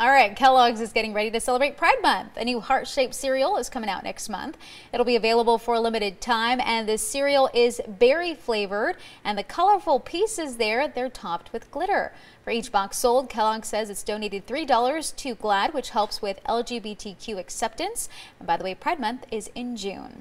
All right, Kellogg's is getting ready to celebrate Pride Month. A new heart-shaped cereal is coming out next month. It'll be available for a limited time, and this cereal is berry flavored, and the colorful pieces there, they're topped with glitter. For each box sold, Kellogg says it's donated $3 to GLAAD, which helps with LGBTQ acceptance. And by the way, Pride Month is in June.